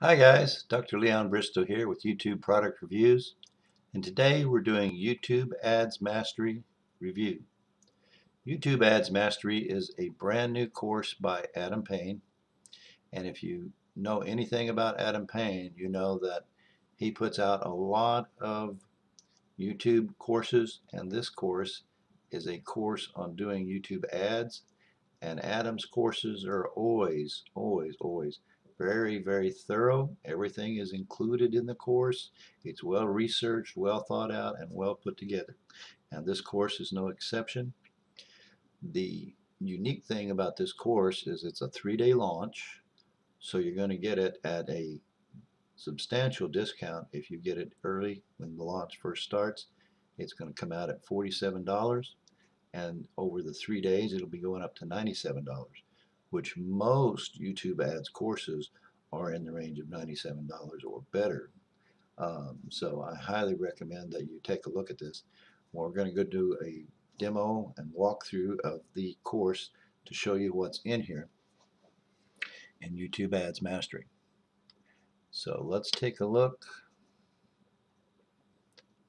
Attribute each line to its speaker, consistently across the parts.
Speaker 1: Hi guys, Dr. Leon Bristow here with YouTube Product Reviews and today we're doing YouTube Ads Mastery Review. YouTube Ads Mastery is a brand new course by Adam Payne and if you know anything about Adam Payne you know that he puts out a lot of YouTube courses and this course is a course on doing YouTube ads and Adam's courses are always, always, always very, very thorough. Everything is included in the course. It's well researched, well thought out, and well put together. And this course is no exception. The unique thing about this course is it's a three-day launch, so you're going to get it at a substantial discount if you get it early when the launch first starts. It's going to come out at $47 and over the three days it'll be going up to $97 which most YouTube ads courses are in the range of $97 or better. Um, so I highly recommend that you take a look at this. We're going to go do a demo and walkthrough of the course to show you what's in here in YouTube Ads Mastery. So let's take a look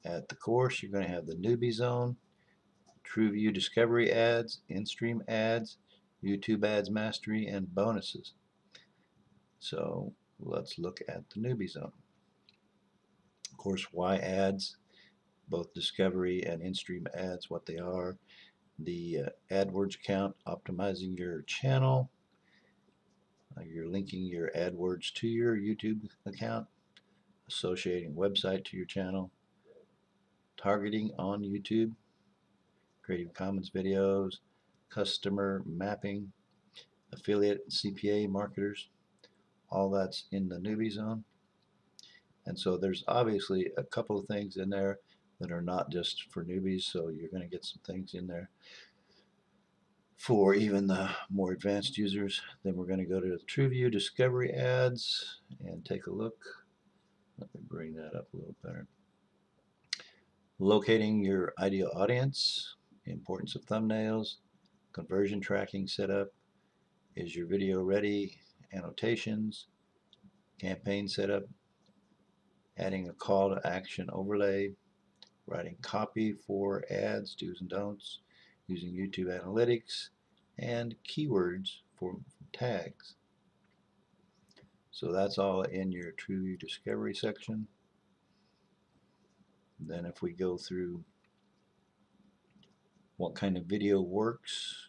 Speaker 1: at the course. You're going to have the newbie zone, TrueView Discovery ads, in-stream ads, YouTube Ads Mastery, and bonuses. So let's look at the newbie zone. Of course, why ads, both discovery and in-stream ads, what they are, the uh, AdWords count, optimizing your channel, uh, you're linking your AdWords to your YouTube account, associating website to your channel, targeting on YouTube, Creative Commons videos, customer mapping, affiliate CPA marketers, all that's in the newbie zone. And so there's obviously a couple of things in there that are not just for newbies, so you're going to get some things in there for even the more advanced users. Then we're going to go to TrueView Discovery Ads and take a look. Let me bring that up a little better. Locating your ideal audience, importance of thumbnails, conversion tracking setup, is your video ready, annotations, campaign setup, adding a call to action overlay, writing copy for ads, do's and don'ts, using YouTube Analytics, and keywords for tags. So that's all in your TrueView Discovery section. Then if we go through what kind of video works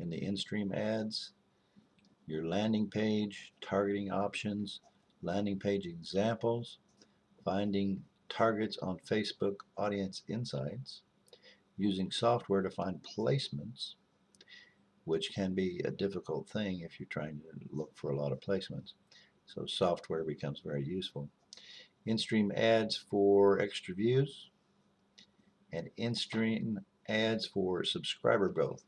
Speaker 1: in the in-stream ads, your landing page, targeting options, landing page examples, finding targets on Facebook Audience Insights, using software to find placements, which can be a difficult thing if you're trying to look for a lot of placements. So software becomes very useful. In-stream ads for extra views and in-stream ads for subscriber growth.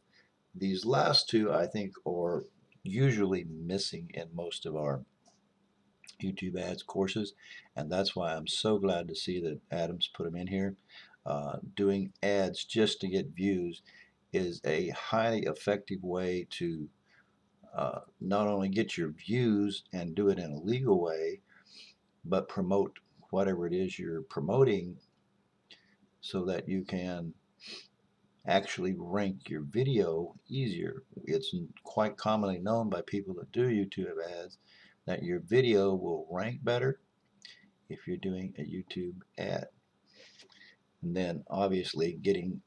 Speaker 1: These last two I think are usually missing in most of our YouTube ads courses and that's why I'm so glad to see that Adams put them in here. Uh, doing ads just to get views is a highly effective way to uh, not only get your views and do it in a legal way but promote whatever it is you're promoting so that you can actually rank your video easier. It's quite commonly known by people that do YouTube ads that your video will rank better if you're doing a YouTube ad. And then obviously getting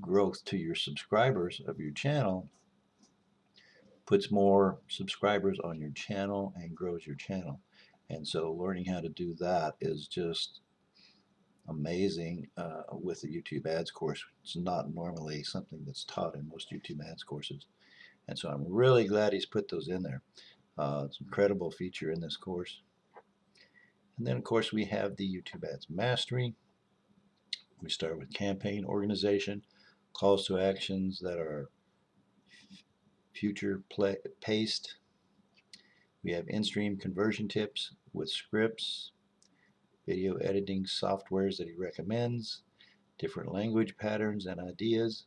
Speaker 1: growth to your subscribers of your channel puts more subscribers on your channel and grows your channel. And so learning how to do that is just amazing uh, with the YouTube ads course. It's not normally something that's taught in most YouTube ads courses. And so I'm really glad he's put those in there. Uh, it's an incredible feature in this course. And then of course we have the YouTube ads mastery. We start with campaign organization, calls to actions that are future play, paced. We have in-stream conversion tips with scripts, video editing softwares that he recommends, different language patterns and ideas,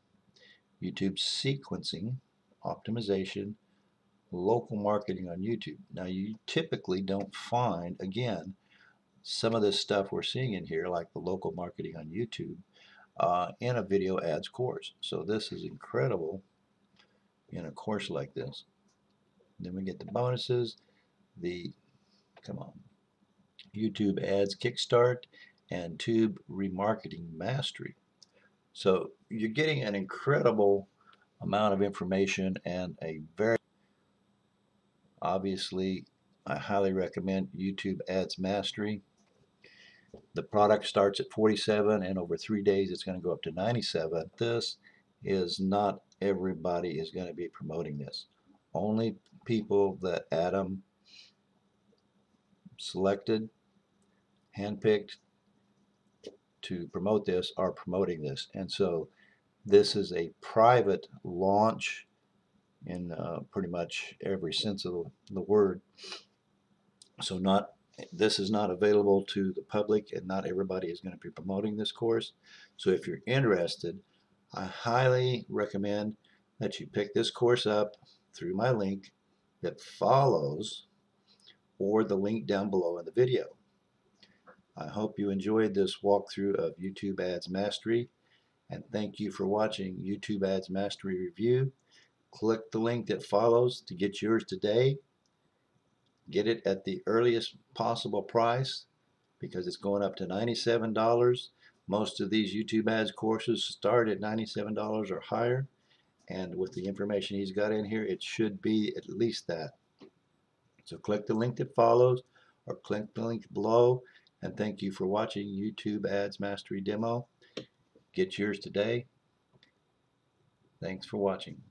Speaker 1: YouTube sequencing, optimization, local marketing on YouTube. Now you typically don't find, again, some of this stuff we're seeing in here, like the local marketing on YouTube, uh, in a video ads course. So this is incredible in a course like this. Then we get the bonuses, the, come on, YouTube ads kickstart, and tube remarketing mastery. So you're getting an incredible amount of information and a very obviously I highly recommend YouTube Ads Mastery. The product starts at 47 and over three days it's going to go up to 97. This is not everybody is going to be promoting this. Only people that Adam selected, handpicked to promote this are promoting this. And so this is a private launch in uh, pretty much every sense of the, the word. So not this is not available to the public and not everybody is going to be promoting this course. So if you're interested, I highly recommend that you pick this course up through my link that follows or the link down below in the video. I hope you enjoyed this walkthrough of YouTube Ads Mastery and thank you for watching YouTube Ads Mastery Review. Click the link that follows to get yours today. Get it at the earliest possible price because it's going up to $97. Most of these YouTube ads courses start at $97 or higher and with the information he's got in here it should be at least that. So click the link that follows or click the link below and thank you for watching YouTube Ads Mastery Demo. Get yours today. Thanks for watching.